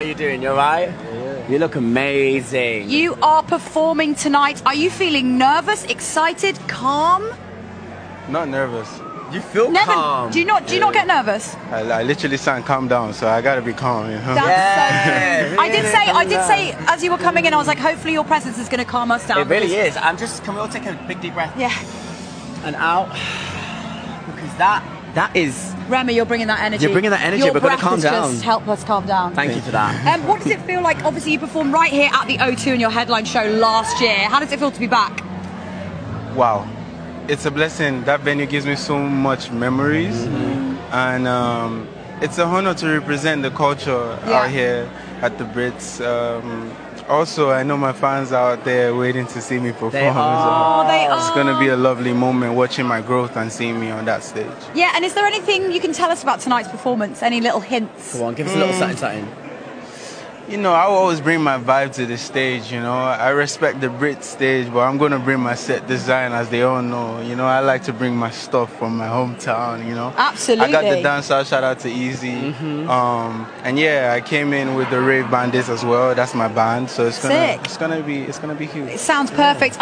How you doing? You alright? You look amazing. You are performing tonight. Are you feeling nervous, excited, calm? Not nervous. You feel Never. calm. Do you not? Do you not get nervous? I, I literally sang calm down, so I gotta be calm, you know. That's Yeah, so true. I did say. I did down. say as you were coming in, I was like, hopefully your presence is going to calm us down. It really is. I'm just. Can we all take a big deep breath? Yeah, And out. Because that that is. Rema, you're bringing that energy. You're bringing that energy. Your We're gonna breath calm has down. Just help us calm down. Thank you for that. Um, what does it feel like? Obviously, you performed right here at the O2 in your headline show last year. How does it feel to be back? Wow. It's a blessing. That venue gives me so much memories. And um, it's a honor to represent the culture Yeah. out here at the Brits. Um, also, I know my fans out there waiting to see me perform. They are. Oh, they are. It's gonna be a lovely moment watching my growth and seeing me on that stage. Yeah, and is there anything you can tell us about tonight's performance? Any little hints? Come on, give us a little something, something. You know, I always bring my vibe to the stage. You know, I respect the Brit stage, but I'm gonna bring my set design, as they all know. You know, I like to bring my stuff from my hometown. You know, Absolutely. I got the dancer. Shout out to Easy. Um, and yeah, I came in with the Rave Bandits as well. That's my band, so it's gonna Sick. it's gonna be it's gonna be huge. It sounds perfect.